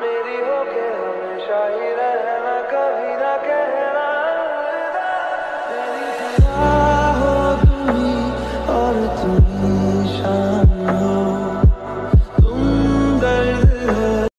मेरी हो के हमेशा ही रहना कभी ना हो तुम्हें